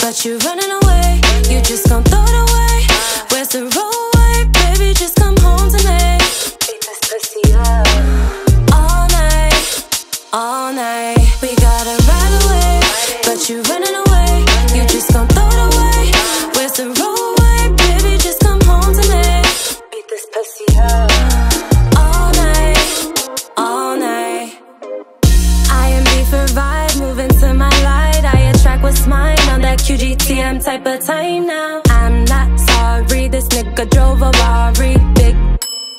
But you're running away, you just gon' throw it away. Where's the roadway, baby, just come home tonight Beat this pussy up. All night, all night. We gotta ride away, but you're running away. You just gon' throw it away. Where's the roadway, baby, just come home tonight Beat this pussy up. QGTM type of time now. I'm not sorry, this nigga drove a Rari. Big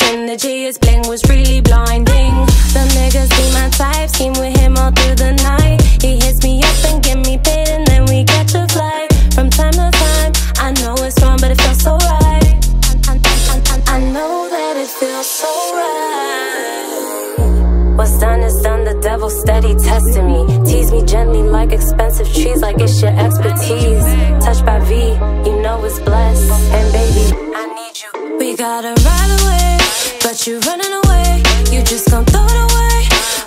energy, his bling was really blinding. The niggas be my type, scheme with him all through the night. What's done is done, the devil steady testing me. Tease me gently like expensive trees, like it's your expertise. Touched by V, you know it's blessed. And baby, I need you. We gotta ride away, but you're running away. You just gon' throw it away.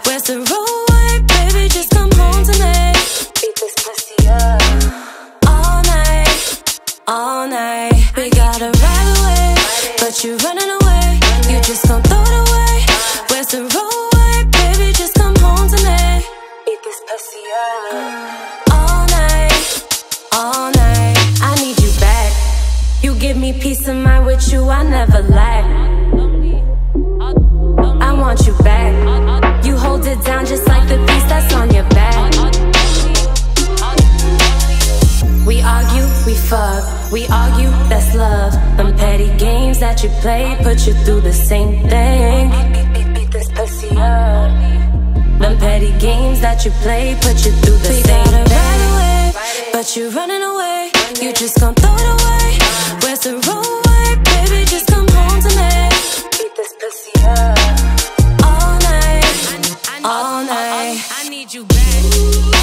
Where's the roadway, baby? Just come home tonight. Beat this pussy up all night, all night. We gotta ride away, but you running away. You just gon' throw it away. Where's the roadway, me peace of mind with you, I never lack. I want you back. You hold it down just like the beast that's on your back. We argue, we fuck, we argue, that's love. Them petty games that you play put you through the same thing. Beat, this pussy up. Them petty games that you play put you through the we same thing. Away, but you're running away. You just gon' throw away. Where's the baby? Just come home tonight. Beat this pussy up all night, all night. I need you back.